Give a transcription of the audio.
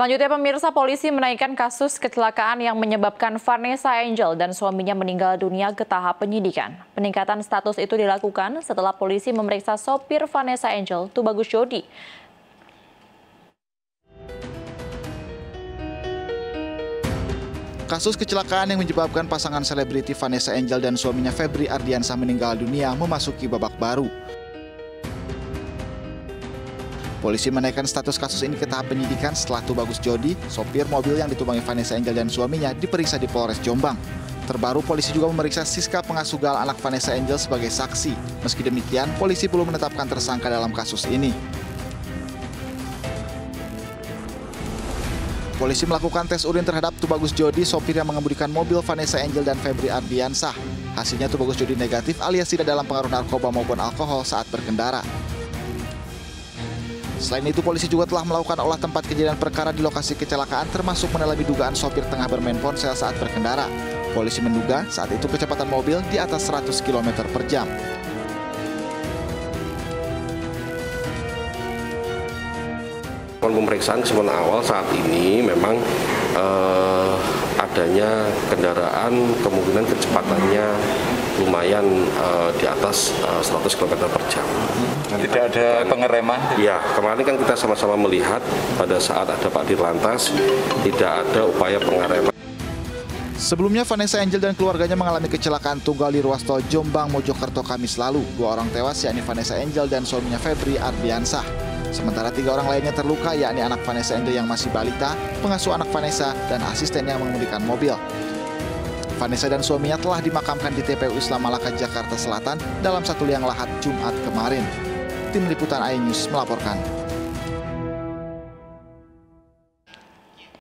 Selanjutnya pemirsa polisi menaikkan kasus kecelakaan yang menyebabkan Vanessa Angel dan suaminya meninggal dunia ke tahap penyidikan. Peningkatan status itu dilakukan setelah polisi memeriksa sopir Vanessa Angel, Tubagus Jodi. Kasus kecelakaan yang menyebabkan pasangan selebriti Vanessa Angel dan suaminya Febri Ardiansah meninggal dunia memasuki babak baru. Polisi menaikkan status kasus ini ke tahap penyidikan setelah Tubagus Jodi, sopir mobil yang ditumpangi Vanessa Angel dan suaminya, diperiksa di Polres Jombang. Terbaru, polisi juga memeriksa Siska pengasuh gal anak Vanessa Angel sebagai saksi. Meski demikian, polisi belum menetapkan tersangka dalam kasus ini. Polisi melakukan tes urin terhadap Tubagus Jodi, sopir yang mengemudikan mobil Vanessa Angel dan Febri Ardiansah. Hasilnya Tubagus Jodi negatif alias tidak dalam pengaruh narkoba maupun alkohol saat berkendara. Selain itu, polisi juga telah melakukan olah tempat kejadian perkara di lokasi kecelakaan termasuk menelami dugaan sopir tengah bermain ponsel saat berkendara. Polisi menduga saat itu kecepatan mobil di atas 100 km per jam. Pemeriksaan kesemuanya awal saat ini memang eh, adanya kendaraan kemungkinan kecepatannya lumayan uh, di atas uh, 100 km per jam. Tidak ada pengereman? Ya, kemarin kan kita sama-sama melihat pada saat ada Pak Dirlantas tidak ada upaya pengereman. Sebelumnya Vanessa Angel dan keluarganya mengalami kecelakaan tunggal di ruas tol Jombang Mojokerto Kamis lalu. Dua orang tewas yakni Vanessa Angel dan suaminya Febri Ardiansah. Sementara tiga orang lainnya terluka yakni anak Vanessa Angel yang masih balita, pengasuh anak Vanessa, dan asisten yang mengemudikan mobil. Vanessa dan suaminya telah dimakamkan di TPU Islam Malaka, Jakarta Selatan dalam satu liang lahat Jumat kemarin. Tim Liputan iNews melaporkan.